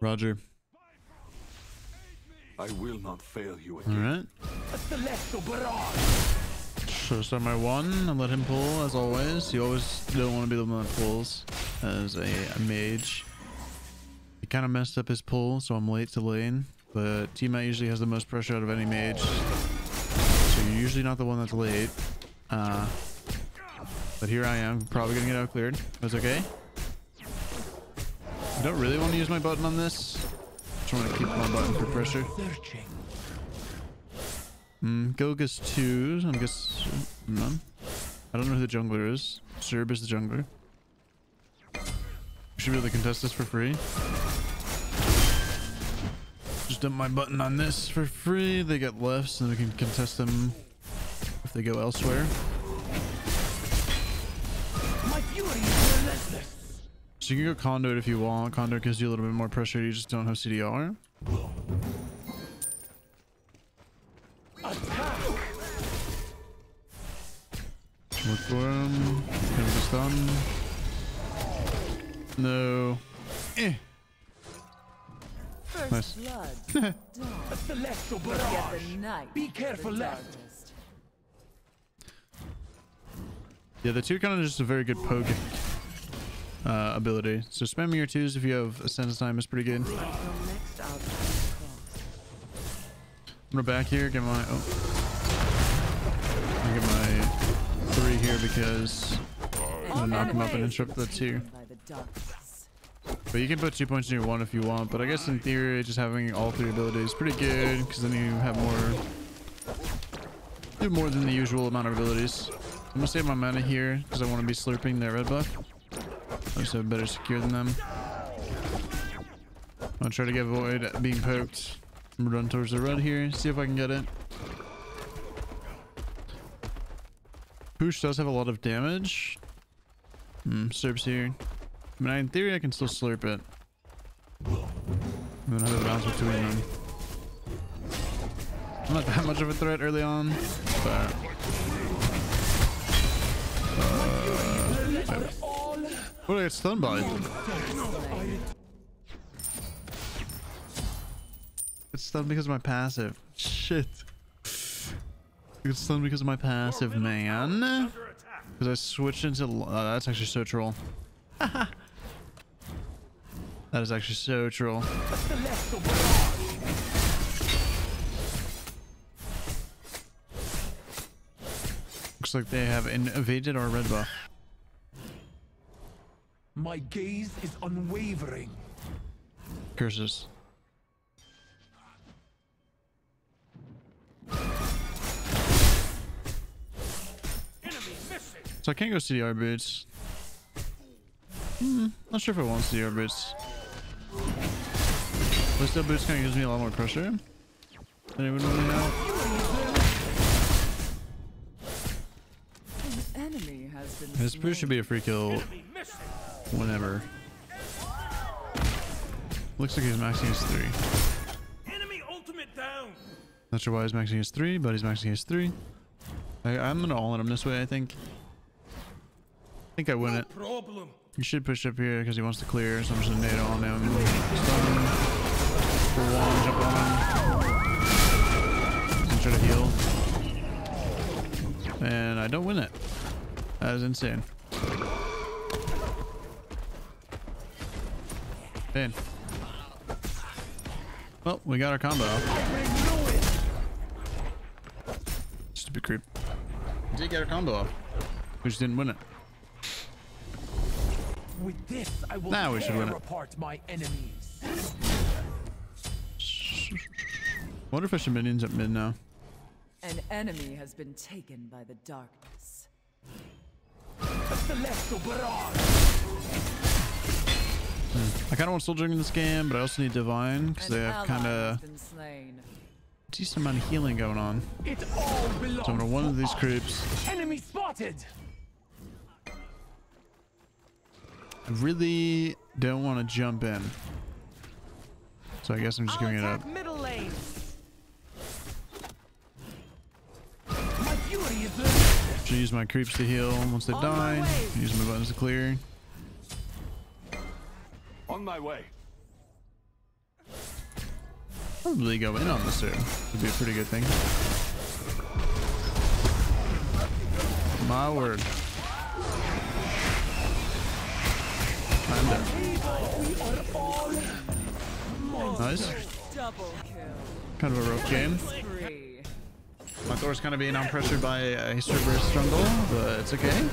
Roger. I will not fail you again. right. So start my one and let him pull as always. You always don't want to be the one that pulls as a, a mage. He kind of messed up his pull, so I'm late to lane. But Tiamat usually has the most pressure out of any mage. So you're usually not the one that's late. Uh, but here I am, probably gonna get out cleared. That's okay. I don't really want to use my button on this. Just want to keep my button for pressure. Mm, Gilga's twos. I guess none. I don't know who the jungler is. Cerb is the jungler. We should be able to contest this for free. Just dump my button on this for free. They get lefts, and we can contest them if they go elsewhere. My fury. So you can go conduit if you want. Conduit gives you a little bit more pressure. You just don't have CDR. Attack. Look for him. Can we stun? No. Eh. First Nice. blood. A celestial barrage. Be careful left. Yeah, the two kind of just a very good poke uh, ability. So spamming your twos if you have a sense time is pretty good. I'm gonna back here, get my oh, I get my three here because I'm gonna knock him up and interrupt the two. But you can put two points in your one if you want. But I guess in theory, just having all three abilities is pretty good because then you have more, have more than the usual amount of abilities. I'm gonna save my mana here because I want to be slurping their red buff. I just have better secure than them. I'll try to get avoid being poked. Run towards the red here, see if I can get it. Push does have a lot of damage. Hmm, Serp's here. I mean, in theory, I can still slurp it. And then have a bounce between them. I'm not that much of a threat early on, but... Uh, what did I get stunned by? It's stunned because of my passive. Shit. It's stunned because of my passive, man. Because I switched into... Uh, that's actually so troll. that is actually so troll. Looks like they have invaded our red buff. My gaze is unwavering. Curses. So I can't go CDR boots. Hmm, not sure if I want CDR boots. Whistle boots kind of gives me a lot more pressure than it would normally have. An enemy has been This boost should be a free kill whenever. Looks like he's maxing his three. Enemy ultimate down. Not sure why he's maxing his three, but he's maxing his three. I, I'm gonna all in him this way, I think. I think I win it. Problem. He should push up here because he wants to clear, so I'm just gonna nade on him. Stun him. For one, jump on him. And try to heal. And I don't win it. That is insane. Man. Well, we got our combo. Stupid creep. We did get our combo off. We just didn't win it. With this, I will Now we should tear win it. apart my enemies. wonder if I should minions at mid now. An enemy has been taken by the darkness. A. I kind of want Soul Drink in this game, but I also need Divine because they have kind of decent amount of healing going on. It all So I'm gonna one of these us. creeps. Enemy spotted. I really don't want to jump in. So I guess I'm just giving it up. middle lane. My fury is limitless. Should use my creeps to heal once they On die. way. Use my buttons to clear. On my way. Probably go in on this turn. Would be a pretty good thing. My word. I'm dead. Nice. Kind of a rough game. My Thor's kind of being on by a Cerberus jungle, but it's okay.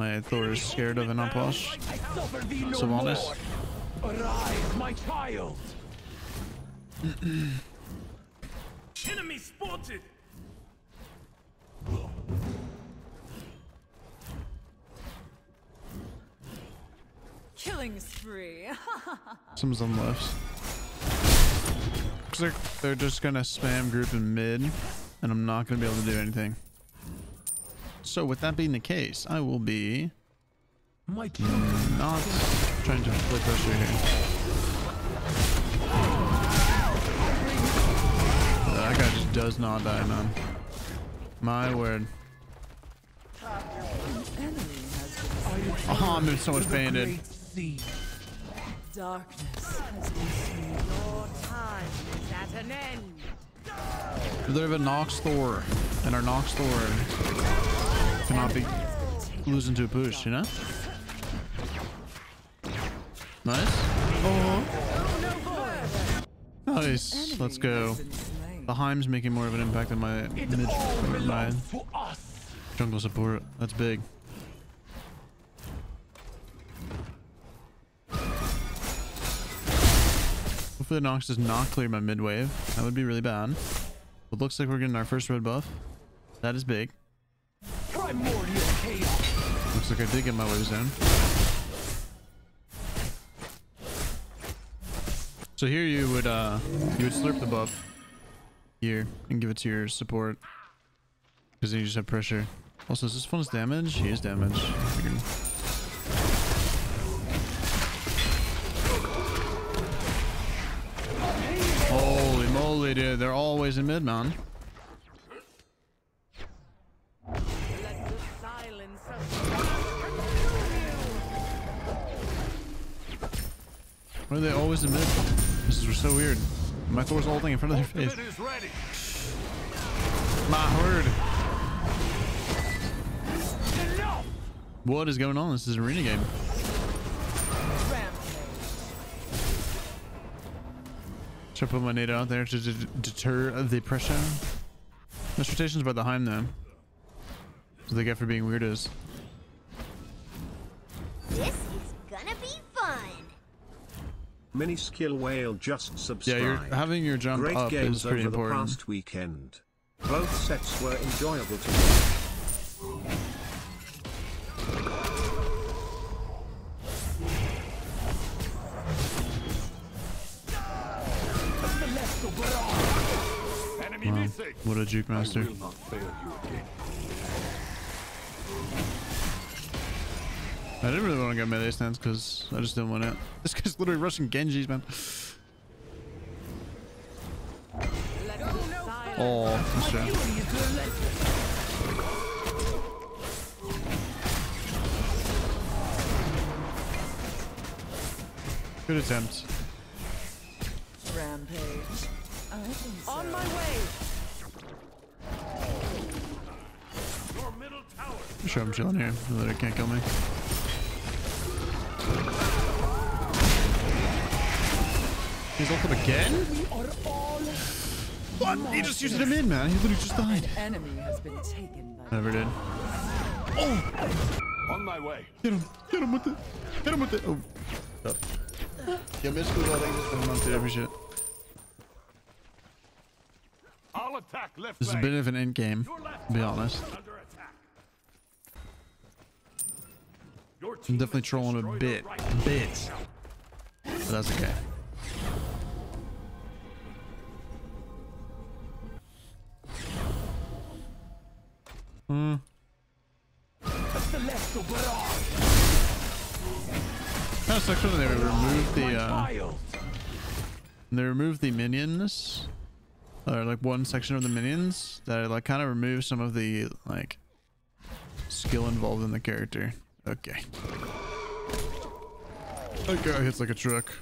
My Thor is scared of an upwash. I suffer no Sylvanas. Arise, my child. Enemy spotted. Killing spree. Someone's on the left. Looks like they're just gonna spam group in mid, and I'm not gonna be able to do anything. So with that being the case, I will be My not trying to play pressure here. That guy just does not die, man. My word. Oh, I'm in so much pain, dude. Darkness has slain. Your time is at an end. We have a Nox Thor, and our Nox Thor cannot be losing to a push, you know? Nice. Oh. Nice. Let's go. The Heim's making more of an impact than my mid, my jungle support. That's big. Hopefully the Nox does not clear my mid wave. That would be really bad. But looks like we're getting our first red buff. That is big. Looks like I did get my wave down. So here you would uh you would slurp the buff here and give it to your support. Because then you just have pressure. Also, is this one's damage? He is damage. Holy moly, dude. They're always in mid, man. Why are they always in mid? This is so weird. My Thor's ulting in front of their face. Ultimate is ready. My word. Enough. What is going on? This is an arena game. Rampage. Should I put my nade out there to d- deter the pressure? This rotation's by the Heim though. So they get for being weirdos. This Mini skill whale just Yeah, subscribed. you're having your jump Great up games is pretty over important. the past weekend. Both sets were enjoyable to watch. A celestial barrage. Enemy Wow, missing. what a juke master. I didn't really want to get melee stance because I just didn't want it. This guy's literally rushing Genjis, man. let the silence Oh, that's true. Fury is relentless. Good attempt. Rampage. I think so. on my way. Your middle tower. Sure, I'm chilling here. so that it can't kill me. He's ulted again? What? He just used it him in, man. He literally just died. Enemy has been taken by Never did. Oh! On my way. Get him. Get him with it. Hit him with it. Oh. Yeah, missed the wedding just for a month, every shit. I'll attack left This is a bit of an end game, left to be honest. Under attack. Your I'm definitely trolling a bit. the right Bit. But that's okay. Hmm. A celestial barrage. Kind of sucks when they removed My the uh, they removed the minions, or like one section of the minions that like kind of removes some of the like skill involved in the character. Okay. That guy hits like a truck.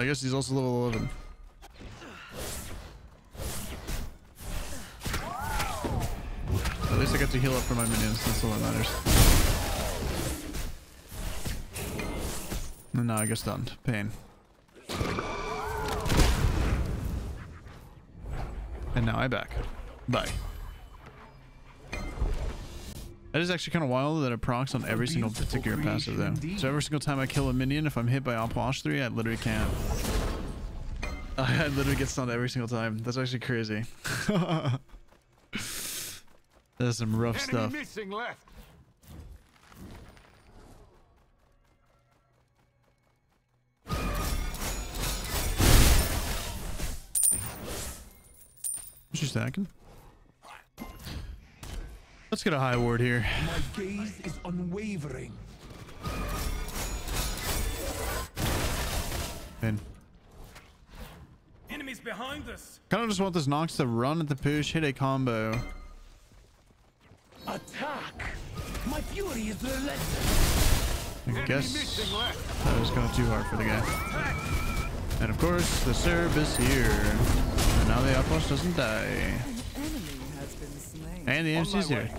I guess he's also level 11. Least I get to heal up for my minions. That's all that matters. And now I get stunned. Pain. And now I back. Bye. That is actually kind of wild that it procs on every single particular passive though. So every single time I kill a minion, if I'm hit by Opwash 3, I literally can't. I literally get stunned every single time. That's actually crazy. That's some rough Enemy stuff. missing left. What you stacking? Let's get a high ward here. My gaze is unwavering. And Enemies behind us. kind of just want this Nox to run at the push, hit a combo. Attack. My fury is relentless. I Enemy guess that was going too hard for the guy. And of course, the Cerb is here. And now the outpost doesn't die. An enemy has been slain. And the MC's my here.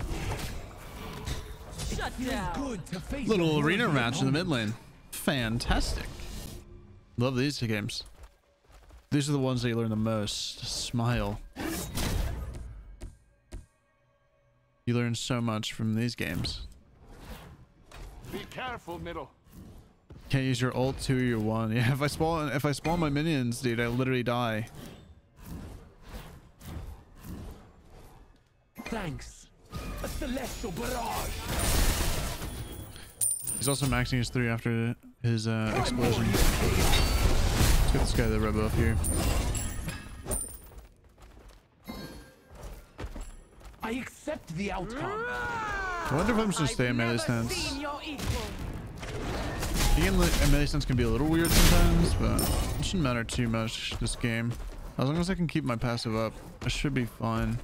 Shut down. good to face Little arena worthy match in the mid lane. Fantastic. Love these two games. These are the ones that you learn the most. Smile. You learn so much from these games. Be careful, middle. Can't use your ult two your one. Yeah, if I spawn if I spawn my minions, dude, I literally die. Thanks. A celestial barrage. He's also maxing his three after his uh, explosion. Let's get this guy the red buff here. Accept the outcome. I wonder if I'm just gonna stay in melee Never stance. seen your equal. Being in melee stance can be a little weird sometimes, but it shouldn't matter too much this game. As long as I can keep my passive up, I should be fine.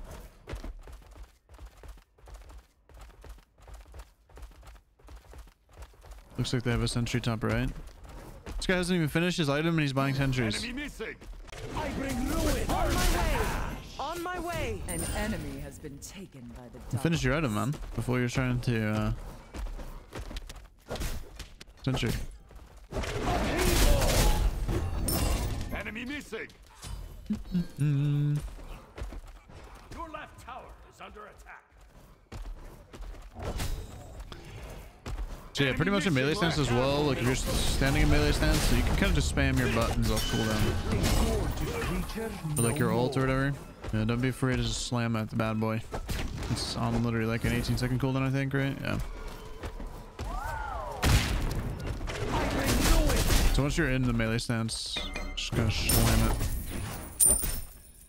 Looks like they have a sentry top right. This guy hasn't even finished his item and he's buying sentries. Enemy missing. I bring ruin. On my way. On my way. An enemy has been taken by the dark. Finish your item, man, before you're trying to uh sentry. Enemy missing. Mm. Your left tower is under attack. So yeah, pretty much in melee stance as well. Like if you're standing in melee stance, so you can kind of just spam your buttons off cooldown. Or like your ult or whatever. Yeah, don't be afraid to just slam at the bad boy. It's on literally like an 18 second cooldown, I think, right? Yeah. So once you're in the melee stance, just gonna slam it.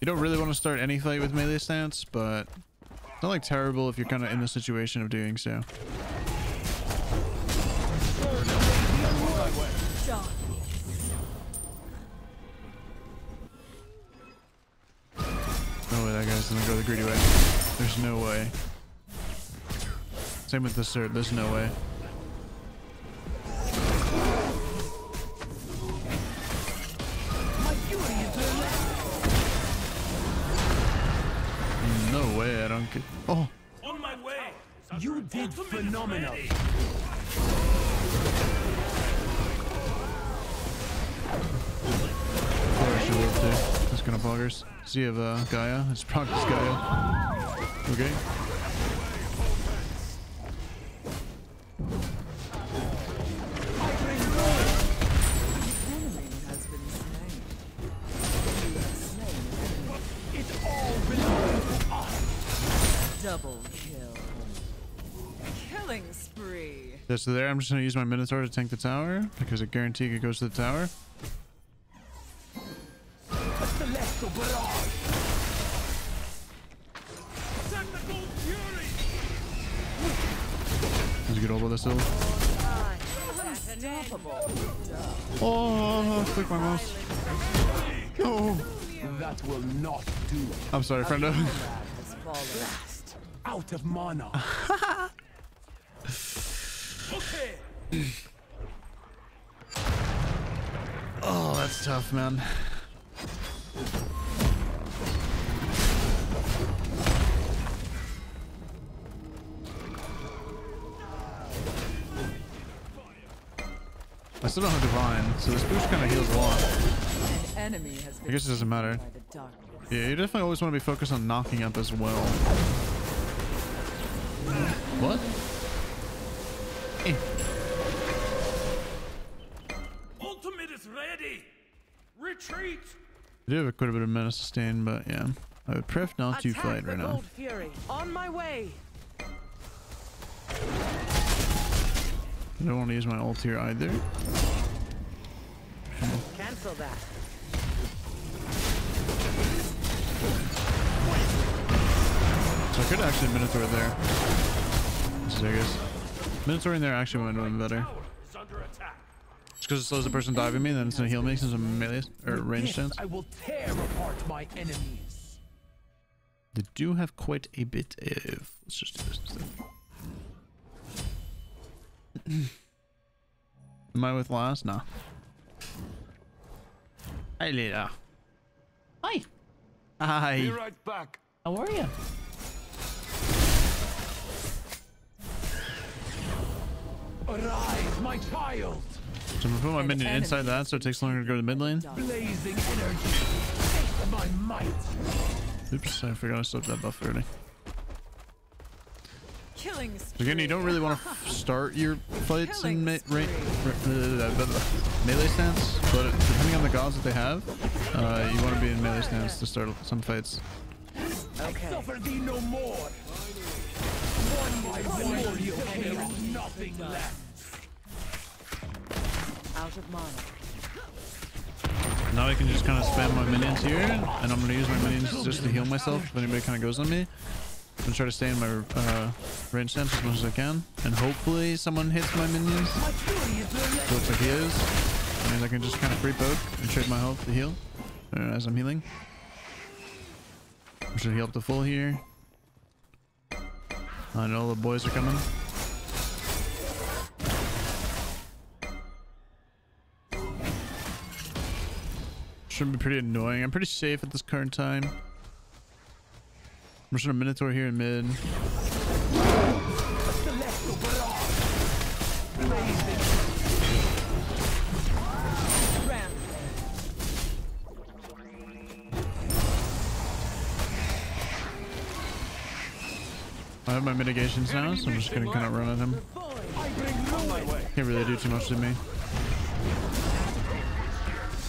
You don't really want to start any fight with melee stance, but it's not like terrible if you're kind of in the situation of doing so. Gonna go the greedy way. There's no way. Same with the cert, there's no way. My fury is relentless. No way, I don't get. Oh, On my way. You did phenomenal. Flourish your ult too. Gonna poggers. So you have uh, Gaia. It's proc Gaia. Okay. enemy has been slain. You have slain an enemy. It all belongs to us. Double kill. Killing spree. Yeah, so there, I'm just gonna use my Minotaur to tank the tower because I guarantee it goes to the tower. still. Oh, I click my mouse. No. That will not do. I'm sorry, friendo. Out of mana. oh, that's tough, man. I still don't have divine, so this boost kind of heals a lot. An enemy has been I guess it doesn't matter. by the darkness. Yeah, you definitely always want to be focused on knocking up as well. What? Eh. Ultimate is ready. Retreat. I do have quite a bit of mana sustain, but yeah. I would pref not to fight right now. Gold Fury. On my way. I don't want to use my ult here either. Cancel that. So I could actually Minotaur there. This is, I guess. Minotaur in there actually would have been better. Tower is under attack. Just because it slows the person diving me, then it's gonna heal me since I'm melee or range stance. I will tear apart my enemies. They do have quite a bit of. Let's just do this instead. Am I with last? Nah. Hi, Lila. Hi, Hi. Be right back. how are you? Arise, my child. So I'm gonna put my An minion enemy inside that so it takes longer to go to the mid lane. Blazing energy. Taste my might. Oops, I forgot I still have that buff already. Killing So again, you don't really want to start your fights in me Killing ra- ra- uh, melee stance, but depending on the gods that they have, uh, you want to be in melee stance to start some fights. Okay. Suffer thee no more. One by one, there is nothing left. Out of mana. Now I can just kind of spam my minions here, and I'm going to use my minions just to heal myself if anybody kind of goes on me. I'm to try to stay in my uh, range stance as much as I can, and hopefully someone hits my minions. Relentless. Looks like he is. That means I can just kind of free poke and trade my health to heal uh, as I'm healing. I should heal up to full here. I know the boys are coming. Should be pretty annoying. I'm pretty safe at this current time. I'm just gonna Minotaur here in mid. I have my mitigations now, so I'm just gonna kind of run at him. Can't really do too much to me.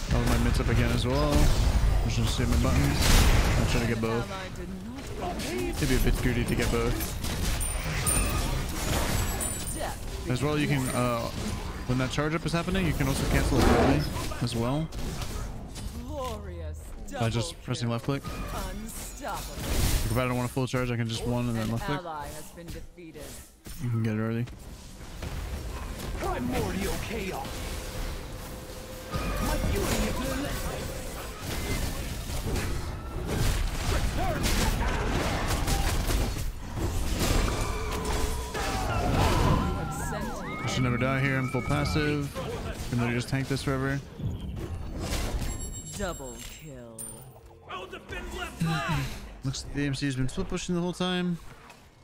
I'll have my mitts up again as well. I'm just gonna save my buttons. I'm trying to get both. It'd be a bit greedy to get both. As well, you can, uh, when that charge up is happening, you can also cancel it early as well by just pressing left click. If I don't want a full charge, I can just one and then left click. You can get it early. Primordial chaos. My fury is relentless. Should never die here. I'm full passive. Can literally just tank this forever. double kill. I'll defend left. Looks like the AMC's been split pushing the whole time.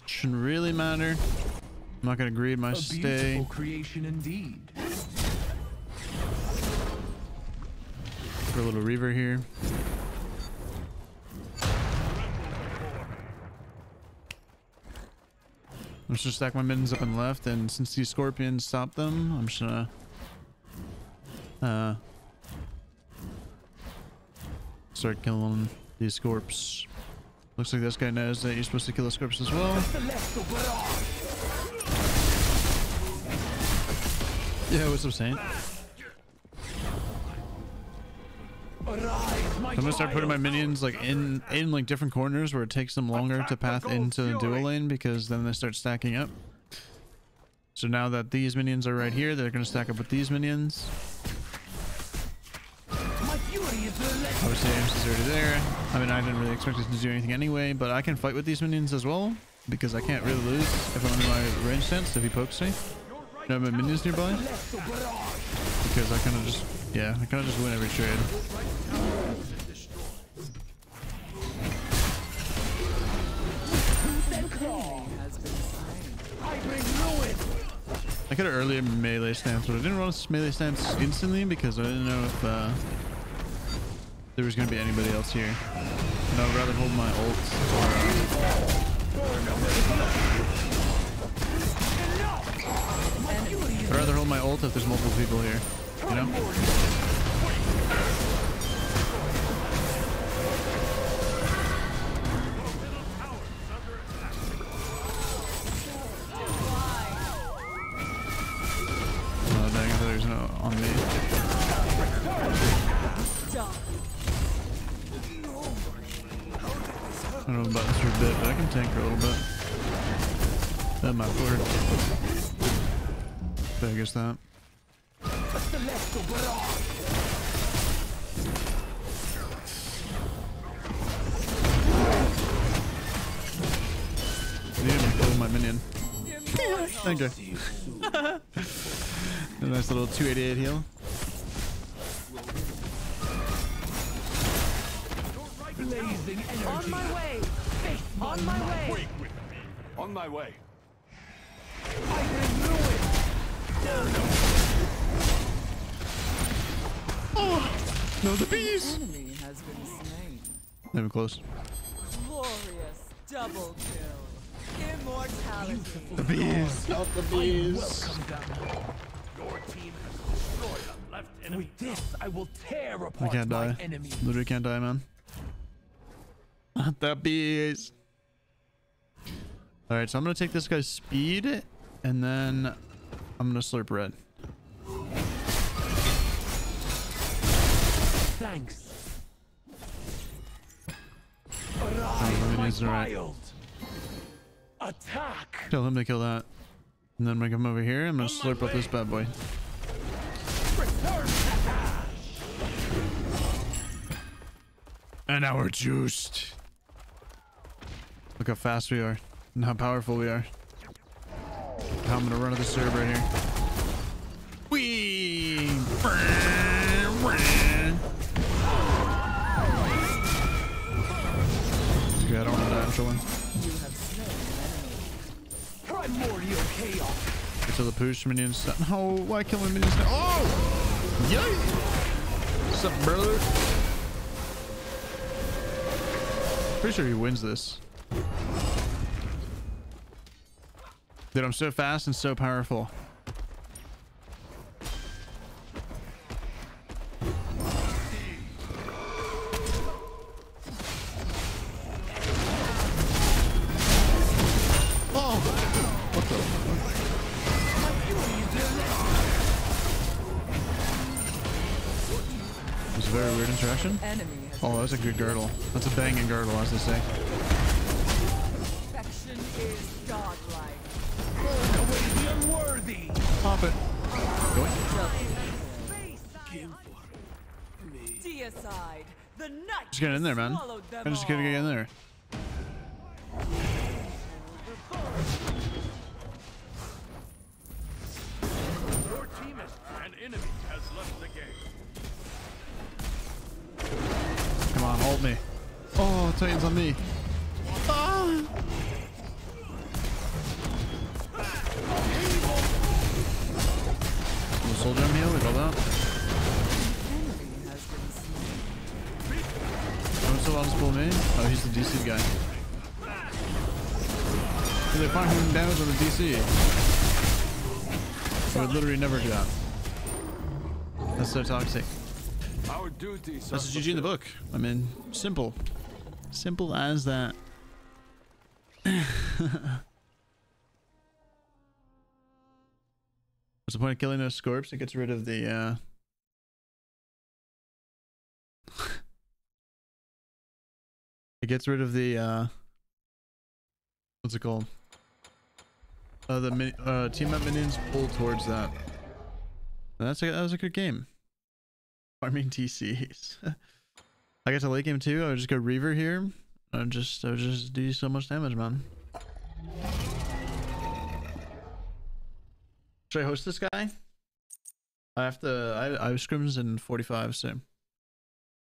Shouldn't really matter. I'm not gonna greed my A stay. beautiful creation indeed. For a little reaver here. I'm just gonna stack my mittens up and left, and since these scorpions stopped them, I'm just gonna uh start killing these scorps. Looks like this guy knows that you're supposed to kill the scorps as well. Yeah, what's up, Saint? I'm gonna start putting my minions like in in like different corners where it takes them longer to path into the dual lane because then they start stacking up. So now that these minions are right here, they're gonna stack up with these minions. Obviously, Ames is already there. I mean, I didn't really expect it to do anything anyway, but I can fight with these minions as well because I can't really lose if I'm in my range stance if he pokes me. You my minions nearby because I kind of just Yeah, I kind of just win every trade. I. Could have earlier melee stance, but I didn't want to melee stance instantly because I didn't know if uh, there was going to be anybody else here. And I'd rather hold my ult. I'd rather hold my ult if there's multiple people here. You know? Didn't kill my minion. Thank you. a nice little 288 heal. Blazing energy. On my way. On my way. Wait with me. On my way. I bring ruin. No, the bees! Enemy has been slain. Not even close. Glorious double kill. Immortality. The bees! Not the bees! Welcome them. Your team has destroyed a left enemy. With this, I will tear I apart can't my die. enemies. Literally can't die, man. Not the bees! Alright, so I'm gonna take this guy's speed, and then I'm gonna slurp red. Thanks. Oh, Arise, my it is alright. child. Attack. Tell him to kill that. And then I'm gonna come over here, I'm gonna slurp up this bad boy. And now we're juiced. Look how fast we are. And how powerful we are. I'm gonna run to the serve right here. Whee! Okay, I don't want to die. I'm chilling. To the push minions. No, why kill my minions now? Oh! Yay! What's up, brother? Pretty sure he wins this. Dude, I'm so fast and so powerful. Girdle, as they say. perfection is godlike. Burn away the unworthy. Pop it. Go. Deicide, the night Just get in there, man. I'm just gonna get in there. Your team has an enemy has left the game. Come on, hold me. Oh, Titan's on me. Ah! The soldier on heal, we got that. Enemy has been slain. Oh, so I'll pull me. Oh, he's the DC guy. Dude, They're 500 damage on the DC. I would literally never do that. That's so toxic. That's GG in the book. I mean, simple. Simple as that. What's the point of killing those scorps? It gets rid of the, uh... it gets rid of the, uh... What's it called? Uh, the uh, team up minions pull towards that. That's a, that was a good game. Farming TCs. I got to late game too. I would just go Reaver here. I would just I would just do so much damage, man. Should I host this guy? I have to. I I have scrims in 45 soon.